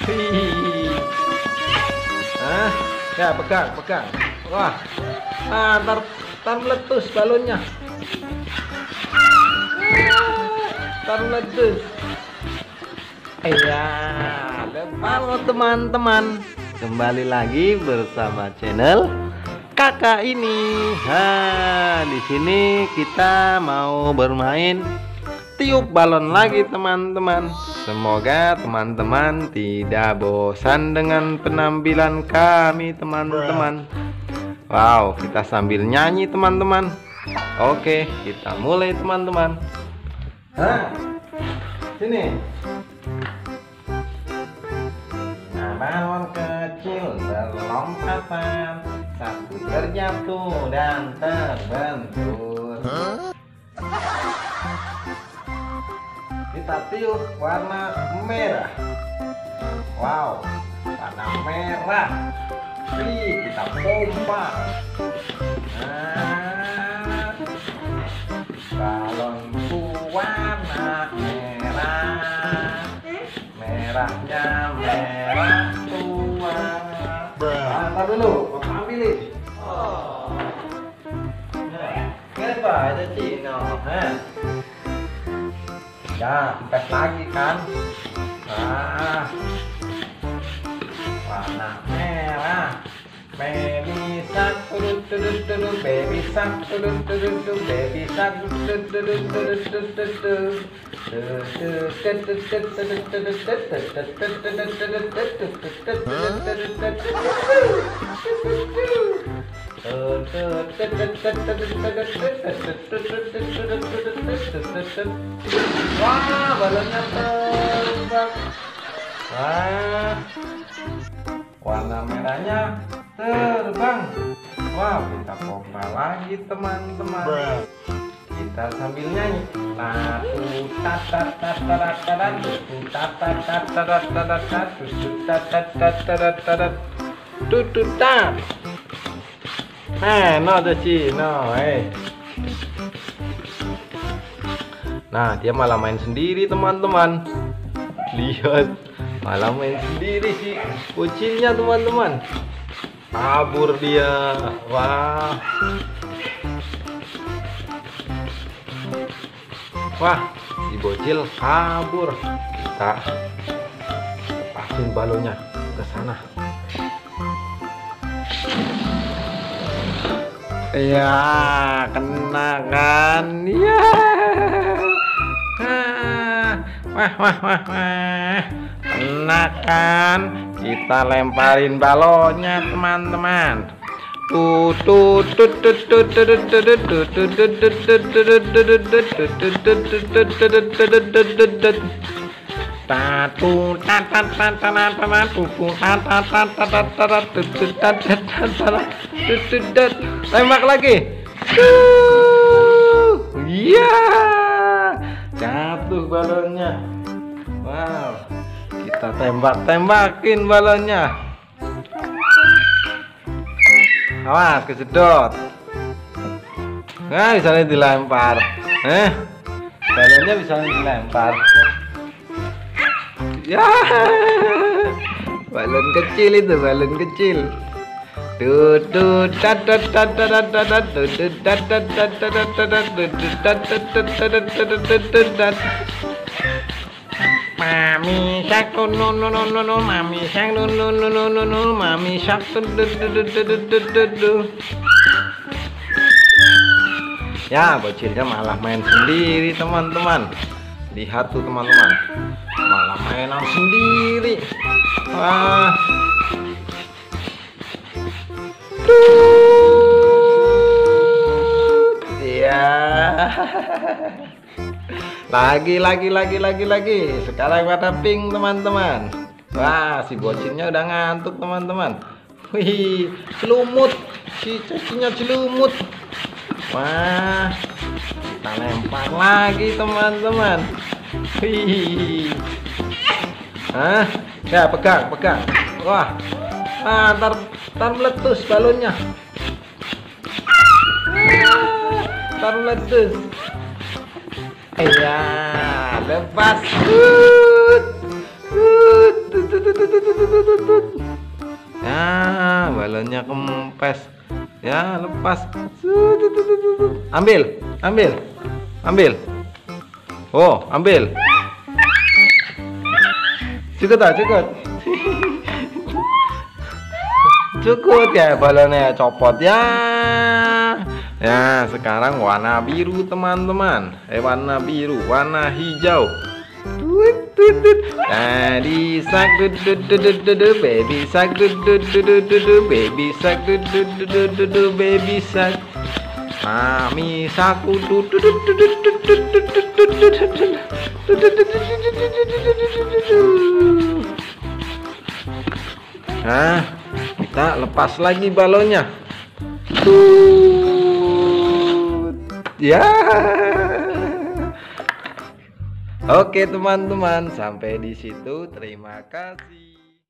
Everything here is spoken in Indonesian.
Hii. Ah, ya pegang, pegang. Wah, ah, ntar, meletus balonnya. Ntar meletus. Iya, halo teman-teman. Kembali lagi bersama channel kakak ini. Nah, di sini kita mau bermain tiup balon lagi teman-teman. Semoga teman-teman tidak bosan dengan penampilan kami teman-teman. Wow, kita sambil nyanyi teman-teman. Oke, kita mulai teman-teman. Nah, sini. Nah, balon kecil berlompatan Satu terjatuh dan terbentur Kita tiup warna merah. Wow, warna merah. Wih, kita pompa. Nah, balonku warna merah. Merahnya merah tua ah, ntar dulu ambilin oh. Kenapa? Ada Cino Hah? Ya empes lagi kan ah warna merah Baby shark, turut turut turut, baby shark, turut turut turut, baby shark, turut turut turut turut turut Wah, balonnya terbang. Wah, warna merahnya terbang. Wow, kita pompa lagi teman-teman. Kita sambil nyanyi. Eh, eh. Nah, dia malah main sendiri teman-teman. Lihat, malah main sendiri sih bocilnya teman-teman. Kabur dia. Wah. Wah, si bocil kabur. Kita lepasin balonnya ke sana. Ya, kena kan? Ya. Wah, wah, wah, wah. Kena kan? Kita lemparin balonnya, teman-teman. Balonnya. Wow, kita tembak-tembakin balonnya. Awas kesedot. Nah, bisa dilempar. Eh, balonnya bisa dilempar. Ya, balon kecil itu balon kecil. Mami shark no no no no no mami shark no no no no no no. Mami shark du du du du du du du du Ya bocilnya malah main sendiri teman-teman. Lihat tuh teman-teman. Malah mainan sendiri. Wah. Ya lagi lagi lagi lagi lagi. Sekarang warna pink teman-teman. Wah si bocilnya udah ngantuk teman-teman. Wih celumut. Si cacinya celumut. Wah kita lempar lagi teman-teman. Wih. Hah? ya pegang pegang. Wah ah, ntar ntar meletus balonnya. Ntar meletus Iya, lepas. Ya, balonnya kempes. Ya, lepas. Ambil, ambil. Ambil. Oh, ambil. Cukup tak? Cukup. Cukup ya balonnya copot ya ya sekarang warna biru teman-teman eh warna biru warna hijau du baby sak baby sak baby sak Mami saku Nah, kita lepas lagi balonnya. Tut. Ya. Oke teman-teman, sampai di situ. Terima kasih.